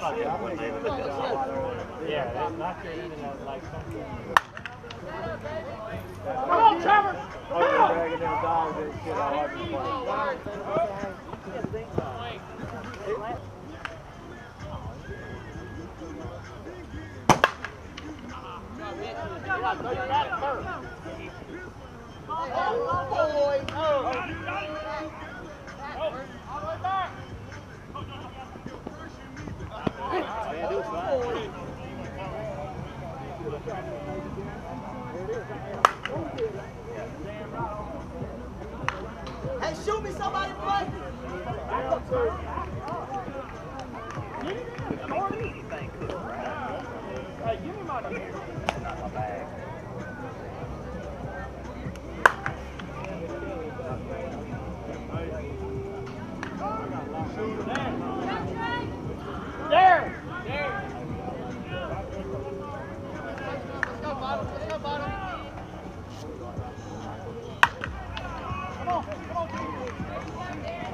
Yeah, that's not your internet like something. Come on, Trevor! Come on! Come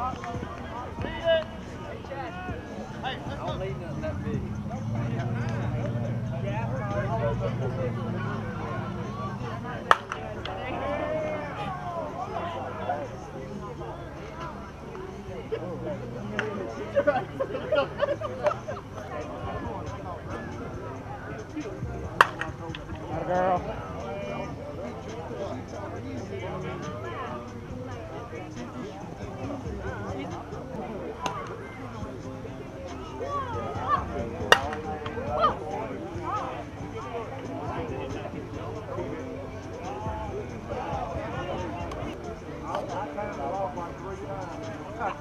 on, come on. cleaning that big. Yeah.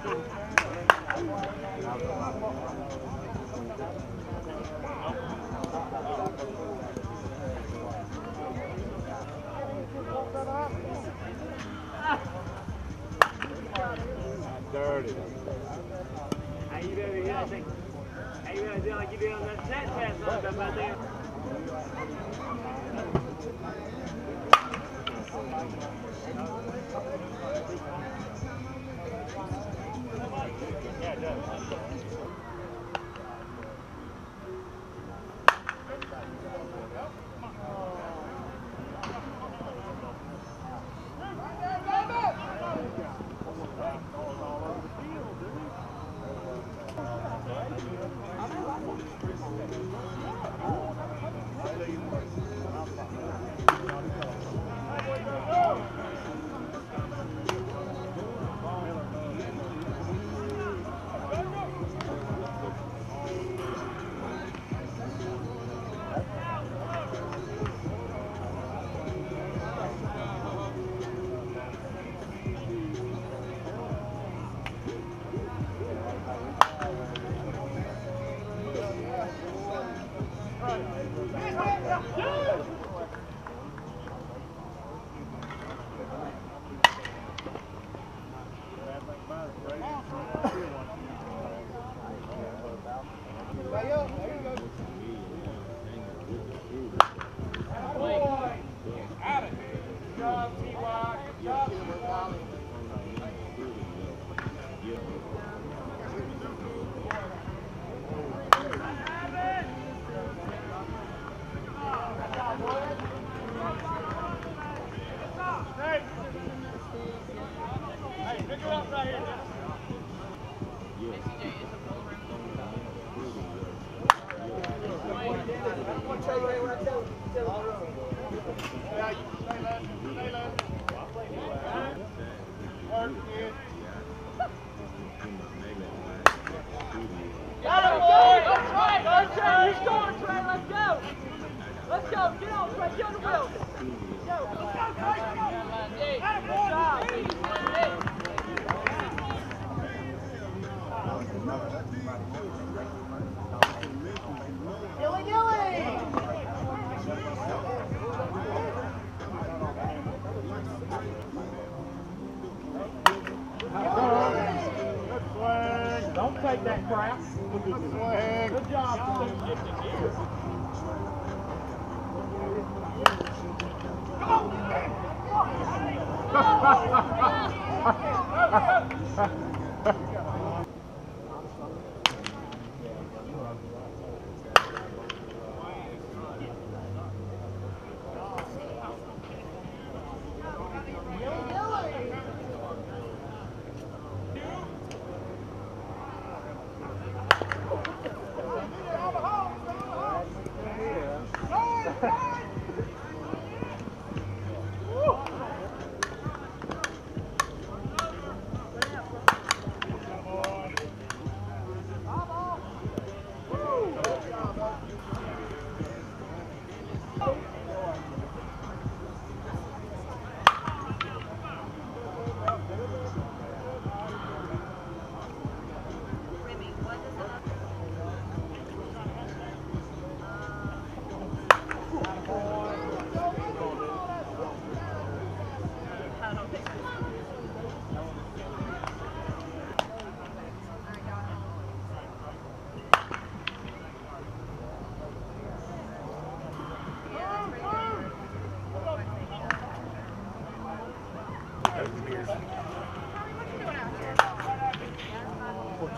Dirty. How you better be? I think. How you better do? Like you did on that set pass on that there. Let's go, get on, Trey, get on the wheel. Go. Let's go, guys. Brad. Swag. Good job. Go! Go!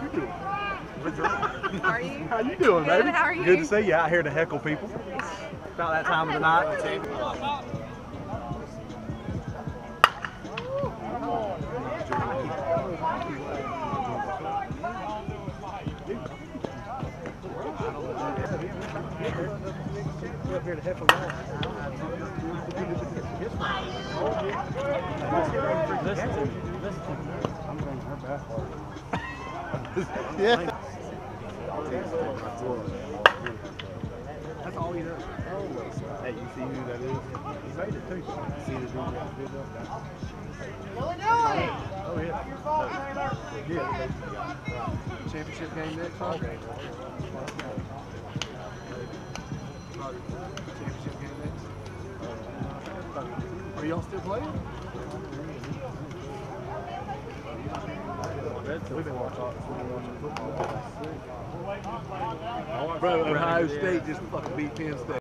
you doing? How are you? How you doing, Good, baby? how are you? Good to see you out here to heckle people. About that time of the night. We're up here to heckle That's all he does. Hey, you see who that is? Made it too. See the dude? Oh yeah. Yeah. Championship game next. Championship game next. Are y'all still playing? Bro, Ohio State just fucking beat Penn State.